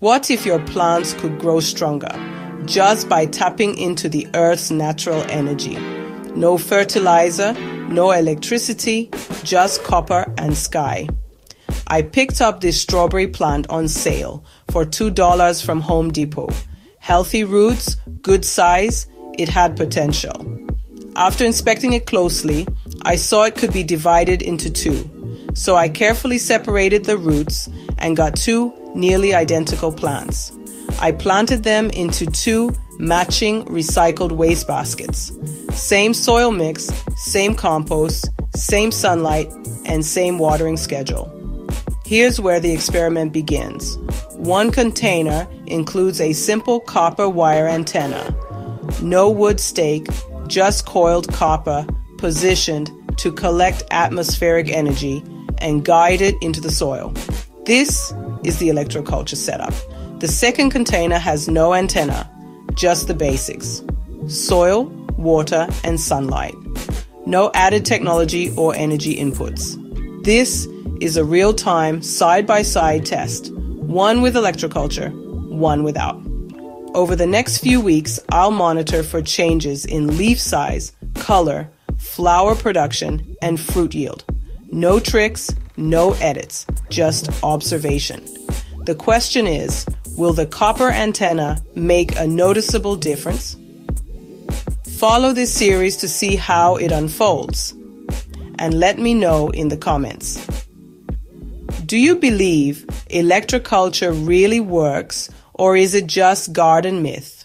What if your plants could grow stronger just by tapping into the earth's natural energy? No fertilizer, no electricity, just copper and sky. I picked up this strawberry plant on sale for $2 from Home Depot. Healthy roots, good size, it had potential. After inspecting it closely, I saw it could be divided into two. So I carefully separated the roots and got two nearly identical plants. I planted them into two matching recycled waste baskets. Same soil mix, same compost, same sunlight, and same watering schedule. Here's where the experiment begins. One container includes a simple copper wire antenna, no wood stake, just coiled copper positioned to collect atmospheric energy and guide it into the soil. This is the electroculture setup. The second container has no antenna, just the basics soil, water, and sunlight. No added technology or energy inputs. This is a real time, side by side test, one with electroculture, one without. Over the next few weeks, I'll monitor for changes in leaf size, color, flower production, and fruit yield. No tricks, no edits, just observation. The question is Will the copper antenna make a noticeable difference? Follow this series to see how it unfolds. And let me know in the comments. Do you believe electroculture really works or is it just garden myth?